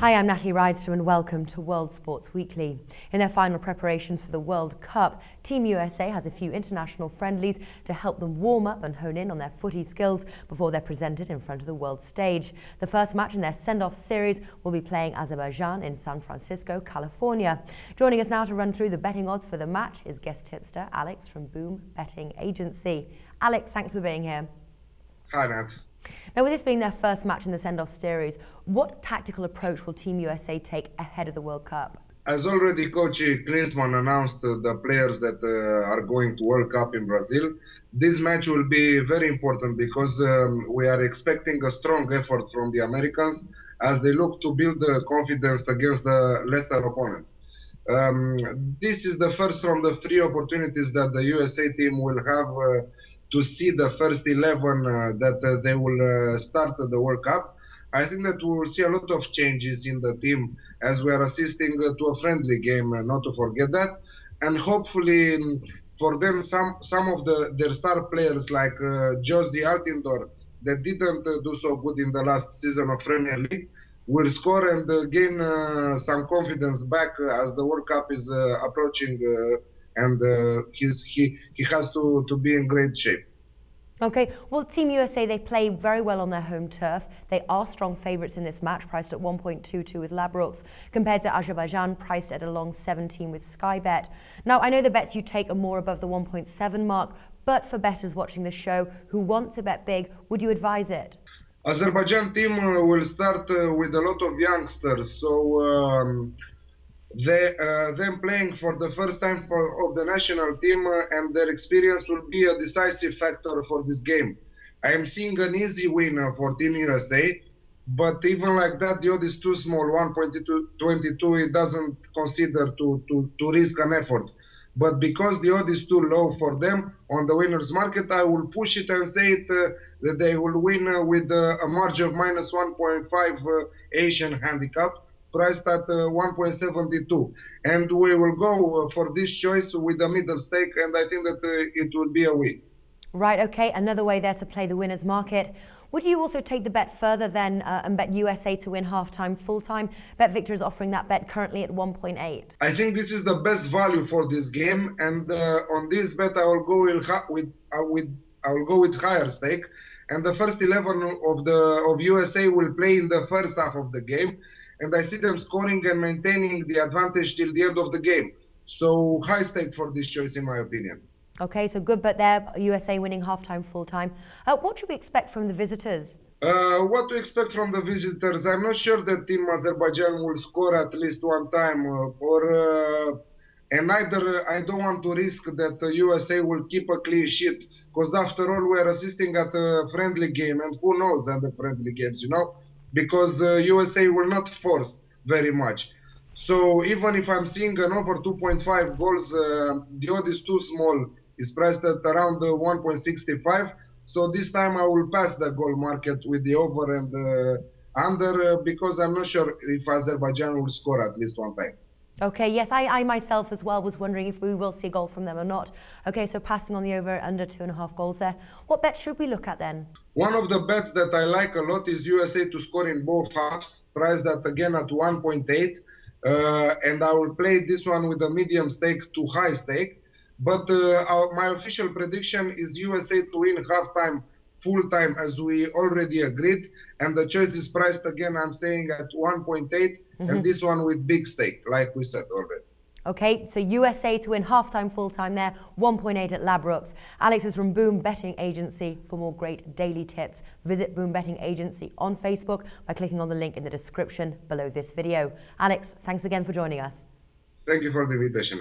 Hi, I'm Natalie Rydström and welcome to World Sports Weekly. In their final preparations for the World Cup, Team USA has a few international friendlies to help them warm up and hone in on their footy skills before they're presented in front of the world stage. The first match in their send-off series will be playing Azerbaijan in San Francisco, California. Joining us now to run through the betting odds for the match is guest tipster Alex from Boom Betting Agency. Alex, thanks for being here. Hi, Nat. Now, with this being their first match in the send-off series, what tactical approach will Team USA take ahead of the World Cup? As already Coach Klinsmann announced uh, the players that uh, are going to World Cup in Brazil, this match will be very important because um, we are expecting a strong effort from the Americans as they look to build confidence against the lesser opponent. Um, this is the first from the three opportunities that the USA team will have uh, to see the first 11 uh, that uh, they will uh, start the World Cup. I think that we will see a lot of changes in the team as we are assisting to a friendly game, not to forget that. And hopefully, um, for them, some some of the their star players like uh, Jozy Altidore that didn't uh, do so good in the last season of Premier League will score and uh, gain uh, some confidence back as the World Cup is approaching and he's, he, he has to, to be in great shape. Okay, well, Team USA, they play very well on their home turf. They are strong favourites in this match, priced at 1.22 with Ladbrokes, compared to Azerbaijan, priced at a long 17 with Sky Bet. Now, I know the bets you take are more above the 1.7 mark, but for bettors watching the show who want to bet big, would you advise it? Azerbaijan team uh, will start uh, with a lot of youngsters, so um, they uh, them playing for the first time for of the national team uh, and their experience will be a decisive factor for this game. I am seeing an easy win for Team USA, but even like that, the odd is too small, 1.22. It doesn't consider to, to, to risk an effort. But because the odd is too low for them on the winners market, I will push it and say it uh, that they will win uh, with uh, a margin of minus 1.5 uh, Asian handicap priced at uh, 1.72 and we will go uh, for this choice with the middle stake and I think that uh, it will be a win. Right, okay, another way there to play the winner's market. Would you also take the bet further then uh, and bet USA to win half-time, full-time? BetVictor is offering that bet currently at 1.8. I think this is the best value for this game, and uh, on this bet I will go with I will go with higher stake, and the first 11 of the of USA will play in the first half of the game, and I see them scoring and maintaining the advantage till the end of the game. So high stake for this choice, in my opinion. Okay, so good bet there. USA winning half-time, full-time. Uh, what should we expect from the visitors? Uh, what to expect from the visitors? I'm not sure that Team Azerbaijan will score at least one time, uh, or uh, and neither I don't want to risk that the USA will keep a clean sheet because after all we're assisting at a friendly game, and who knows at the friendly games, you know because uh, USA will not force very much. So even if I'm seeing an over 2.5 goals, uh, the odd is too small. It's priced at around uh, 1.65. So this time I will pass the goal market with the over and uh, under uh, because I'm not sure if Azerbaijan will score at least one time. Okay, yes, I, I myself as well was wondering if we will see a goal from them or not. Okay, so passing on the over under two and a half goals there. What bet should we look at then? One of the bets that I like a lot is USA to score in both halves, priced at again at 1.8. Uh, and I will play this one with a medium stake to high stake. But uh, our, my official prediction is USA to win halftime full time as we already agreed. And the choice is priced again, I'm saying at 1.8 mm-hmm. and this one with big stake, like we said already. Okay, so USA to win half-time, full-time there, 1.8 at Ladbrokes. Alex is from Boom Betting Agency. For more great daily tips, visit Boom Betting Agency on Facebook by clicking on the link in the description below this video. Alex, thanks again for joining us. Thank you for the invitation.